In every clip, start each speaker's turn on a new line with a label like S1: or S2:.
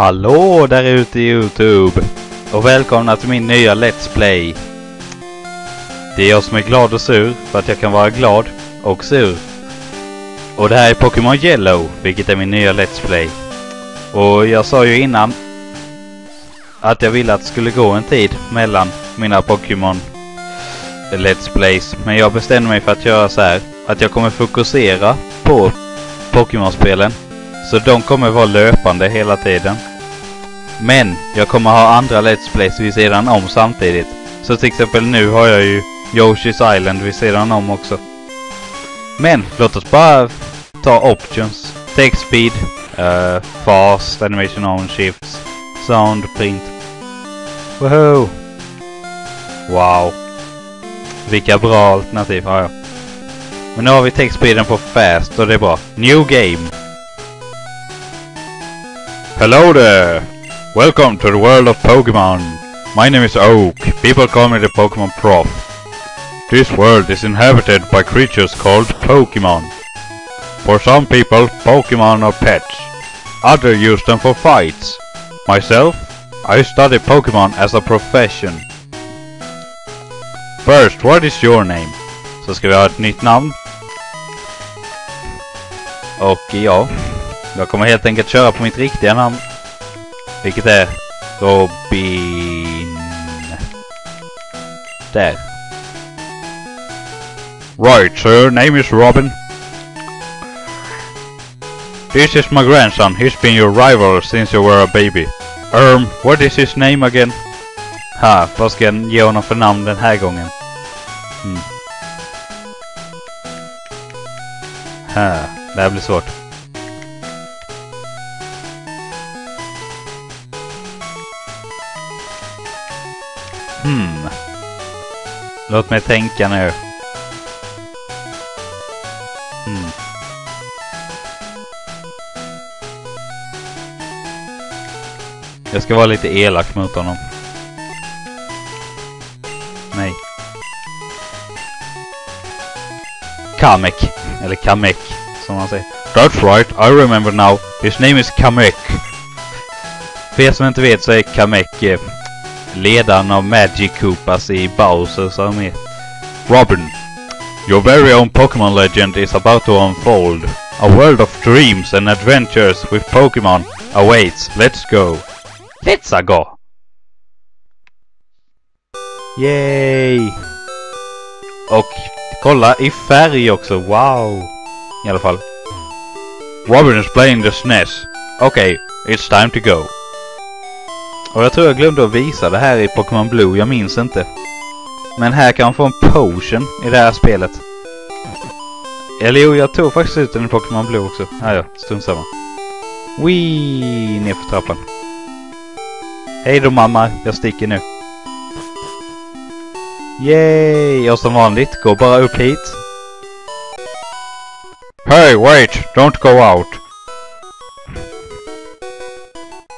S1: Hallå där ute i Youtube! Och välkomna till min nya Let's Play! Det är jag som är glad och sur för att jag kan vara glad och sur. Och det här är Pokémon Yellow, vilket är min nya Let's Play. Och jag sa ju innan att jag ville att det skulle gå en tid mellan mina Pokémon Let's Plays. Men jag bestämde mig för att göra så här. Att jag kommer fokusera på Pokémon-spelen. Så de kommer vara löpande hela tiden. Men jag kommer ha andra Let's Plays vid sidan om samtidigt. Så till exempel nu har jag ju Yoshi's Island vid sidan om också. Men låt oss bara ta options. Take speed, uh, fast, animation on shifts, sound, print. Woho! Wow! Vilka bra alternativ har jag. Men nu har vi textspeeden på fast och det är bra. New game! Hello there! Welcome to the world of Pokemon! My name is Oak. People call me the Pokemon Prof. This world is inhabited by creatures called Pokemon. For some people, Pokemon are pets. Others use them for fights. Myself, I study Pokemon as a profession. First, what is your name? Så ska vi ha ett nytt namn. Och ja, jag kommer helt enkelt köra på mitt riktiga namn. Vilket är Robin. Där. Right, your name is Robin. This is my grandson. He's been your rival since you were a baby. Um, what is his name again? Ha, vad ska jag ge honom för namn den? Hmm. Ha, blir svårt. Hmm. Låt mig tänka nu. Hmm. Jag ska vara lite elak mot honom. Nej. Kamek. Eller Kamek, som man säger. That's right, I remember now. His name is Kamek. För er som inte vet så är Kamek eh, ledaren av Magic Koopas i Bowsers armé. Robin. Your very own Pokemon legend is about to unfold. A world of dreams and adventures with Pokemon awaits. Let's go. Let's go! Yay! Och kolla i färg också, wow! I alla fall. Robin is playing the SNES. Okay, it's time to go. Och jag tror jag glömde att visa det här i Pokémon Blue, jag minns inte. Men här kan man få en potion i det här spelet. Eller jo, jag tog faktiskt ut den i Pokémon Blue också. Ah, ja, strunt samma. Wee, ner för trappan. Hej då mamma, jag sticker nu. Yay! Och som vanligt, gå bara upp hit. Hey, wait! Don't go out!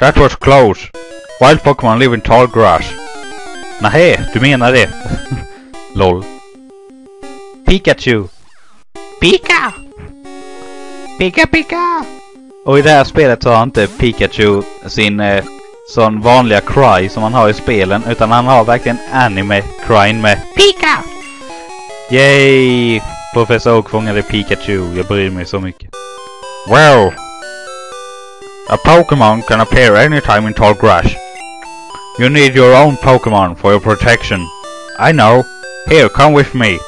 S1: That was close. Wild Pokémon live in tall grass. Nähä, du menar det? LOL. Pikachu! Pika! Pika Pika! Och i det här spelet så har inte Pikachu sin eh, sån vanliga cry som han har i spelen utan han har verkligen anime cryn med Pika! Yay! Professor Oak fångade Pikachu. Jag bryr mig så mycket. Well! A Pokémon can appear anytime in tall grass. You need your own Pokemon for your protection. I know. Here, come with me.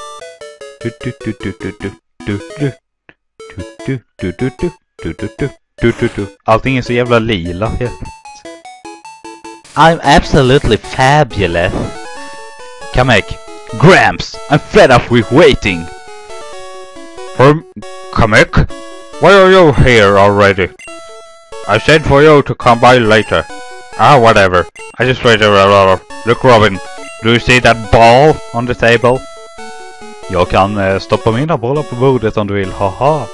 S1: Allting är så jävla lila. I'm absolutely fabulous. Kamek. Gramps, I'm fed up with waiting. For Kamek? Why are you here already? I said for you to come by later. Ah, whatever. I just waited. Look Robin, do you see that ball on the table? Jag kan eh, stoppa mina bollar på bordet om du vill, haha.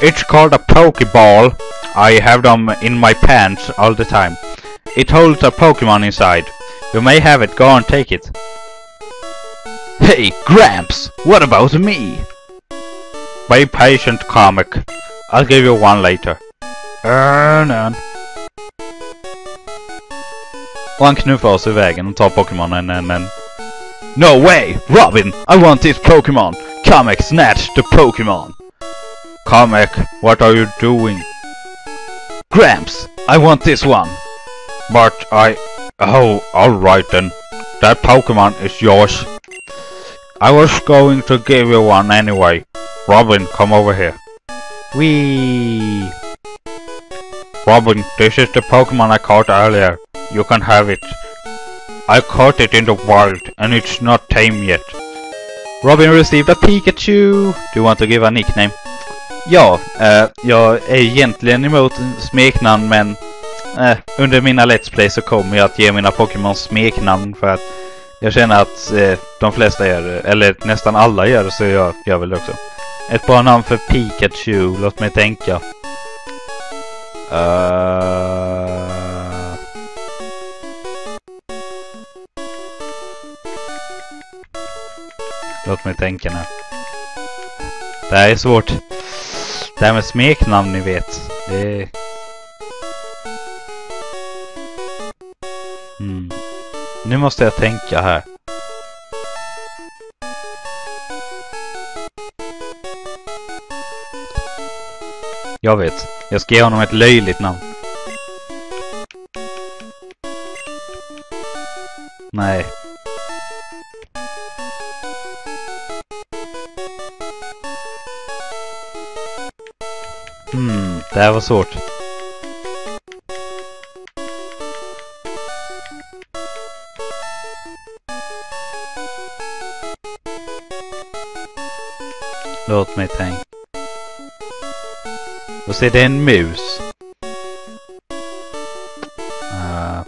S1: It's called a Pokeball. I have them in my pants all the time. It holds a Pokemon inside. You may have it, go and take it. Hey, Gramps! What about me? Be patient, comic. I'll give you one later. Earn. Och han knuffar oss i vägen och tar Pokémonen men... No way! Robin! I want this Pokémon! Kamek snatch the Pokémon! Kamek, what are you doing? Gramps! I want this one! But I... Oh, alright then. That Pokemon is yours. I was going to give you one anyway. Robin, come over here. Wee. Robin, this is the Pokemon I caught earlier. You can have it. I caught it in the wild and it's not tame yet. Robin received a Pikachu. Do you want to give a nickname? Ja, eh, jag är egentligen emot smeknamn men eh, under mina Let's Play så kommer jag att ge mina Pokémon smeknamn för att jag känner att eh, de flesta gör det, eller nästan alla gör det så jag gör väl det också. Ett bra namn för Pikachu, låt mig tänka. Uh... Låt mig tänka nu. Det här är svårt. Det här med smeknamn ni vet. Det är... Mm. Nu måste jag tänka här. Jag vet. Jag ska ge honom ett löjligt namn. Nej. Det här var svårt. Låt mig tänka. Och se, det är en mus. Uh.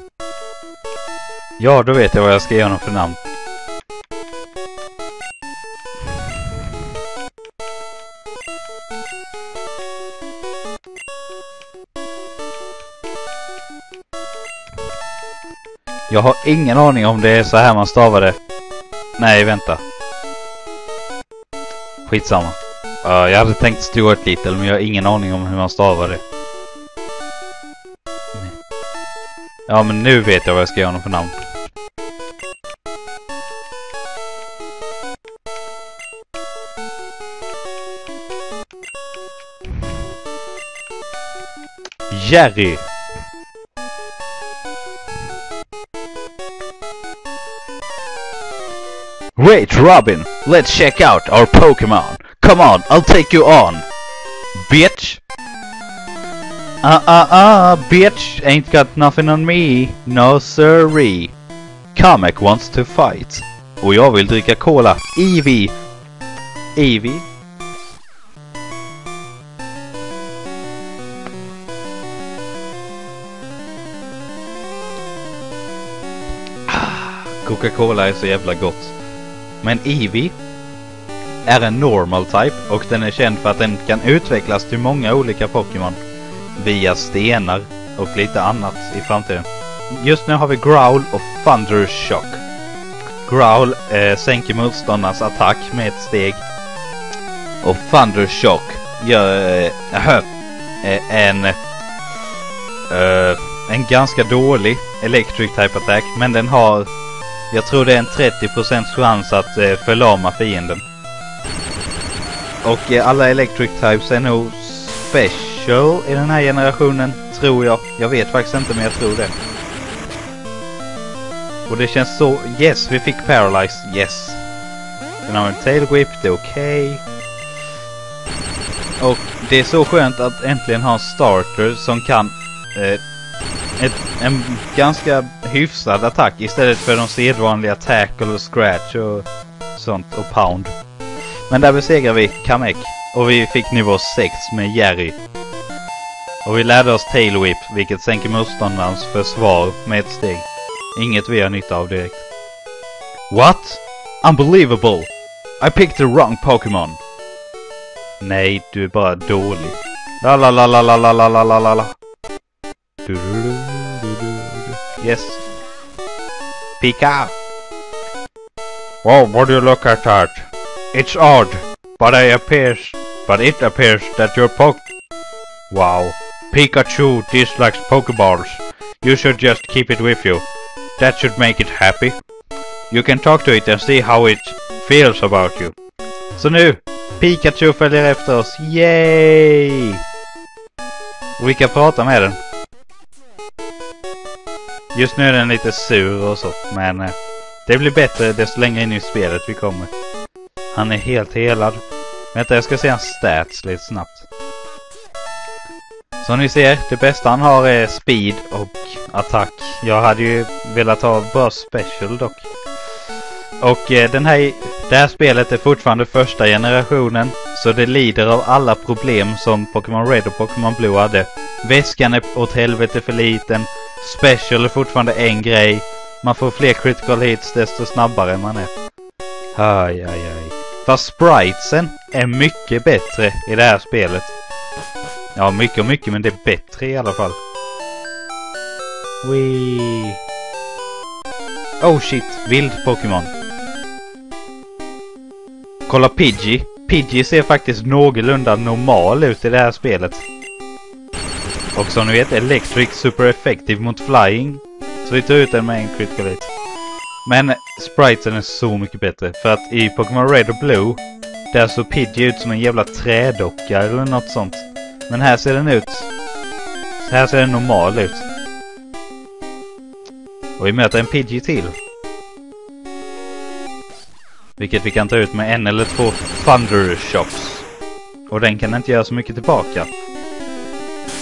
S1: Ja, då vet jag vad jag ska ge honom för namn. Jag har ingen aning om det är så här man stavar det. Nej, vänta. Skitsamma. Uh, jag hade tänkt Stuart Little men jag har ingen aning om hur man stavar det. Ja men nu vet jag vad jag ska ge honom för namn. Jerry! Wait, Robin! Let's check out our Pokemon! Come on, I'll take you on! Bitch! Uh uh uh, bitch ain't got nothing on me. No sirree. Kamek wants to fight. Och jag vill dricka cola. Eevee! Eevee? Coca-Cola är så jävla gott. Men Eevee är en normal type och den är känd för att den kan utvecklas till många olika Pokémon via stenar och lite annat i framtiden. Just nu har vi Growl och Thundershock. Growl eh, sänker motståndarnas attack med ett steg. Och Thundershock gör äh, en eh, en ganska dålig Electric Type Attack men den har jag tror det är en 30% chans att eh, förlama fienden. Och eh, alla Electric Types är nog special i den här generationen, tror jag. Jag vet faktiskt inte men jag tror det. Och det känns så... Yes, vi fick Paralyze. Yes. Den har en Tail Whip, det är okej. Okay. Och det är så skönt att äntligen ha en starter som kan eh, ett, en ganska hyfsad attack istället för de sedvanliga tackle och scratch och sånt och pound. Men där besegrade vi Kamek och vi fick nivå 6 med Jerry. Och vi lärde oss Tail Whip vilket sänker motståndarens försvar med ett steg. Inget vi har nytta av direkt. What? Unbelievable! I picked the wrong Pokémon! Nej, du är bara dålig. La la la la la la la la la la la. Yes. Pika! Wow, what do you look at that? It's odd, but I appears, but it appears that your poke... Wow. Pikachu dislikes Pokeballs. You should just keep it with you. That should make it happy. You can talk to it and see how it feels about you. Så nu, Pikachu följer efter oss. Yay! Vi kan prata med den. Just nu är den lite sur och så, men eh, det blir bättre desto längre in i spelet vi kommer. Han är helt helad. Vänta, jag ska se hans stats lite snabbt. Som ni ser, det bästa han har är speed och attack. Jag hade ju velat ha bara special dock. Och eh, den här, det här spelet är fortfarande första generationen. Så det lider av alla problem som Pokémon Red och Pokémon Blue hade. Väskan är åt helvete för liten. Special är fortfarande en grej. Man får fler critical hits desto snabbare man är. Aj, aj, aj. Fast spritesen är mycket bättre i det här spelet. Ja, mycket och mycket, men det är bättre i alla fall. Wee. Oh shit, vild Pokémon. Kolla Pidgey. Pidgey ser faktiskt någorlunda normal ut i det här spelet. Och som ni vet, Electric super effektiv mot Flying. Så vi tar ut den med en critical hit. Men spriten är så mycket bättre. För att i Pokémon Red och Blue, där såg Pidgey ut som en jävla trädocka eller något sånt. Men här ser den ut... Här ser den normal ut. Och vi möter en Pidgey till. Vilket vi kan ta ut med en eller två Thunder Shots. Och den kan inte göra så mycket tillbaka.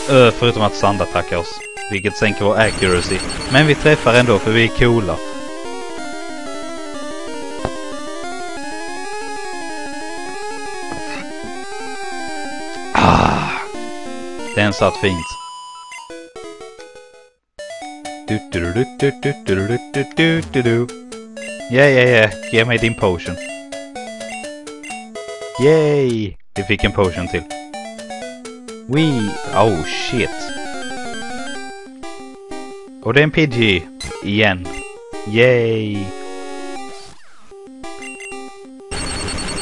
S1: Förutom att Sand attackar oss. Vilket sänker vår accuracy. Men vi träffar ändå för vi är coola. Ah, den satt fint. Yeah, yeah, yeah. Ge mig din potion. Yay! Vi fick en potion till. We... Oh shit. Och det är en Pidgey. Igen. Yay!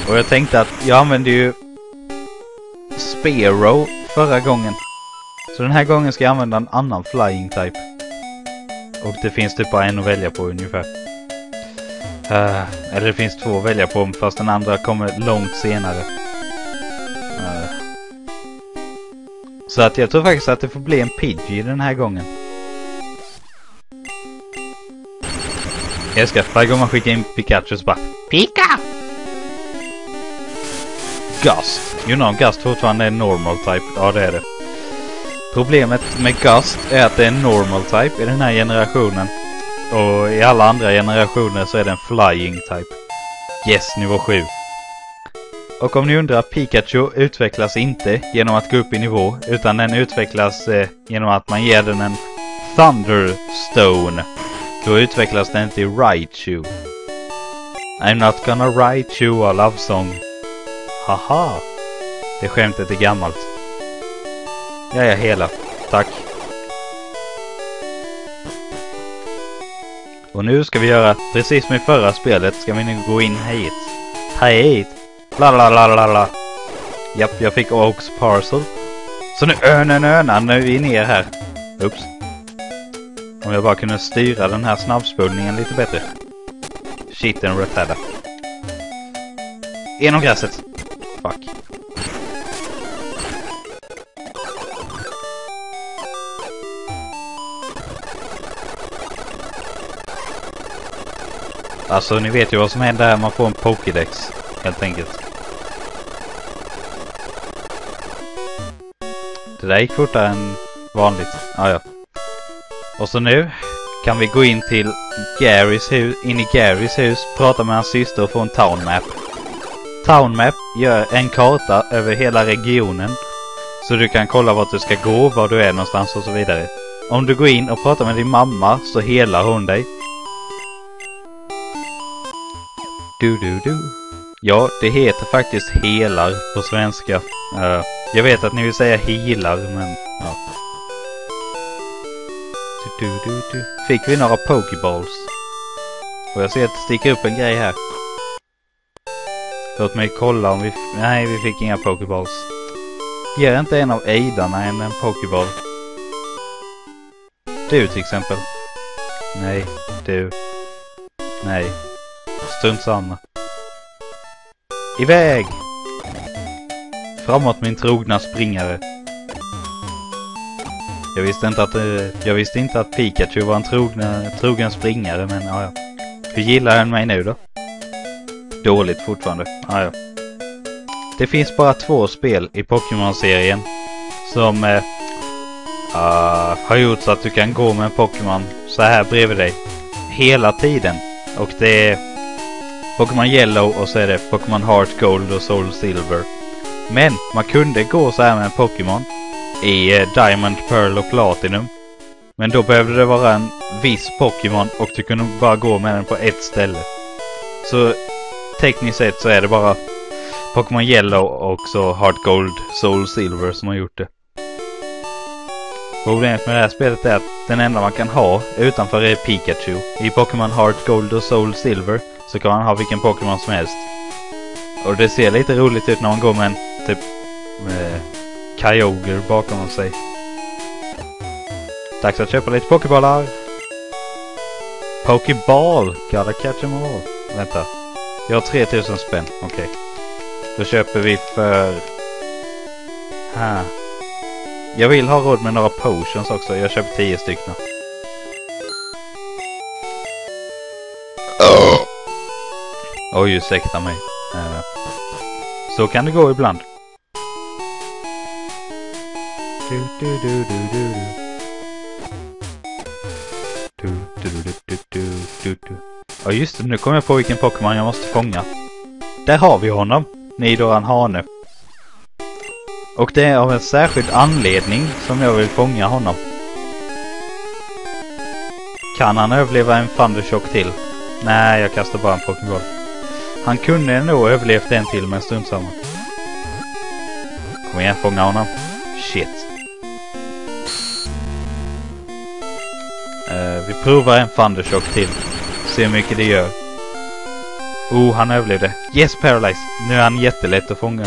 S1: Och jag tänkte att jag använde ju Spearow förra gången. Så den här gången ska jag använda en annan flying type. Och det finns typ bara en att välja på ungefär. Uh, eller det finns två att välja på fast den andra kommer långt senare. Så att jag tror faktiskt att det får bli en Pidgey den här gången. Jag älskar varje gång man skickar in Pikachu så bara Pika! Gust. You know, Gust fortfarande är normal type. Ja, det är det. Problemet med Gust är att det är en normal type i den här generationen. Och i alla andra generationer så är det en flying type. Yes, nivå 7. Och om ni undrar, Pikachu utvecklas inte genom att gå upp i nivå, utan den utvecklas eh, genom att man ger den en Thunderstone. Då utvecklas den till Raichu. I'm not gonna write you a love song. Haha! Det skämtet är gammalt. Jag är hela. Tack. Och nu ska vi göra precis som i förra spelet ska vi nu gå in hit. Hit! La la la la la. Japp, jag fick Oaks Parcel. Så nu önen önan, nu är vi ner här. Oops. Om jag bara kunde styra den här snabbspolningen lite bättre. Shit, en Rattata. Genom gräset. Fuck. Alltså ni vet ju vad som händer här. Man får en Pokédex. Helt enkelt. Det där gick fortare än vanligt. Ah, ja. Och så nu kan vi gå in till Garys hus, in i Garys hus, prata med hans syster och få en town map. Town map gör en karta över hela regionen. Så du kan kolla vart du ska gå, var du är någonstans och så vidare. Om du går in och pratar med din mamma så helar hon dig. Du, du, du. Ja, det heter faktiskt helar på svenska. Uh, jag vet att ni vill säga healar, men ja. Du, du, du, du. Fick vi några pokeballs? Och jag ser att det sticker upp en grej här. Låt mig kolla om vi... Nej, vi fick inga pokeballs. Ger inte en av ejdarna en, en pokeball? Du till exempel. Nej, du. Nej. Strunt samma. Iväg! Framåt min trogna springare. Jag visste inte att, eh, jag visste inte att Pikachu var en trogna, trogen springare, men ja, ja. Hur gillar han mig nu då? Dåligt fortfarande. Ja, ja. Det finns bara två spel i Pokémon-serien som eh, uh, har gjort så att du kan gå med en Pokémon så här bredvid dig hela tiden. Och det är Pokémon Yellow och så är det Pokémon Heart Gold och Soul Silver. Men man kunde gå så här med en Pokémon i eh, Diamond, Pearl och Platinum. Men då behövde det vara en viss Pokémon och du kunde bara gå med den på ett ställe. Så tekniskt sett så är det bara Pokémon Yellow och så Heart Gold, Soul Silver som har gjort det. Problemet med det här spelet är att den enda man kan ha utanför är Pikachu. I Pokémon Heart Gold och Soul Silver så kan man ha vilken Pokémon som helst. Och det ser lite roligt ut när man går med en typ med Kyogre bakom sig. Dags att köpa lite Pokébollar. Pokéball! Gotta catch them all. Vänta. Jag har 3000 spänn. Okej. Okay. Då köper vi för... Ha. Jag vill ha råd med några potions också. Jag köper 10 stycken. Oj, ursäkta mig. Uh, så kan det gå ibland. Du, du, du, du, du, du. Du, du, du, du, du, du. Ja just det, nu kommer jag på vilken Pokémon jag måste fånga. Där har vi honom! Nidoran Hane. Och det är av en särskild anledning som jag vill fånga honom. Kan han överleva en Thundershock till? Nej, jag kastar bara en Pokéboll. Han kunde nog överlevt en till men strunt samma. Kom igen, fånga honom. Shit. Uh, vi provar en Thundershock till. Se hur mycket det gör. Oh, han överlevde. Yes, Paralyze! Nu är han jättelätt att fånga.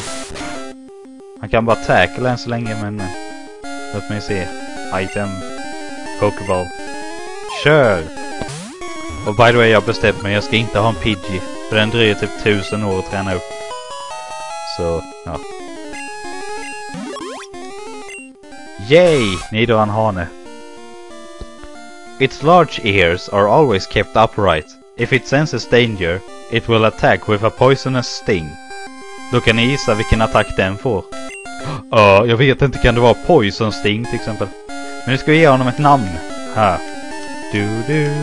S1: Han kan bara tackla än så länge, men... Eh, låt mig se. Item. Pokeball. Kör! Och by the way, jag har bestämt mig. Jag ska inte ha en Pidgey. För den dröjer typ tusen år att träna upp. Så, ja. Yay! Nido en hane. Its large ears are always kept upright. If it senses danger, it will attack with a poisonous sting. Då kan ni gissa vilken attack den får. Ja, uh, jag vet inte, kan det vara Poison Sting till exempel? Men nu ska vi ge honom ett namn. Här. Du, du,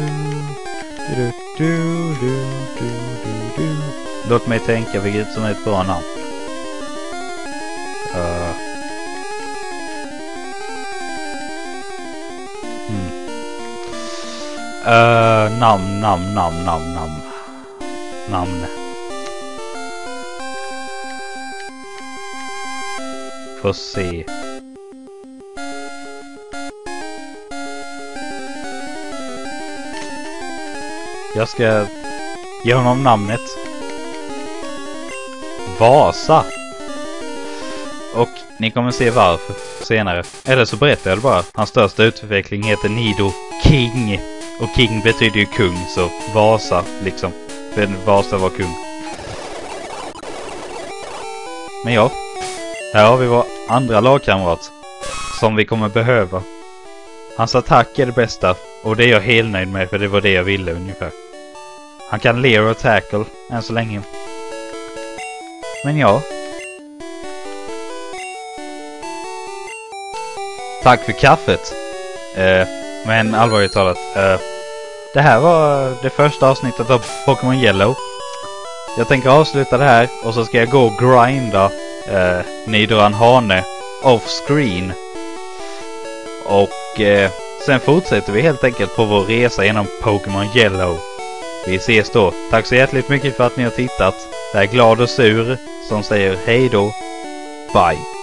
S1: Låt mig tänka vilket som är ett bra namn. Uh. Mm. Uh, namn, namn, namn, namn, namn. Namn. Får se. Jag ska ge honom namnet Vasa. Och ni kommer se varför senare. Eller så berättar jag det bara. Hans största utveckling heter Nido King. Och King betyder ju kung, så Vasa liksom. Vasa var kung. Men ja. Här har vi vår andra lagkamrat. Som vi kommer behöva. Hans attack är det bästa. Och det är jag helt nöjd med för det var det jag ville ungefär. Han kan lera och Tackle än så länge. Men ja. Tack för kaffet. Eh, men allvarligt talat. Eh, det här var det första avsnittet av Pokémon Yellow. Jag tänker avsluta det här och så ska jag gå och grinda eh, Nidoran Hane off screen. Och eh, sen fortsätter vi helt enkelt på vår resa genom Pokémon Yellow. Vi ses då. Tack så hjärtligt mycket för att ni har tittat. Jag är glad och sur som säger hej då. Bye.